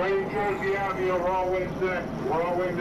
Wayne Jersey Avenue, we're all wings next. We're all wing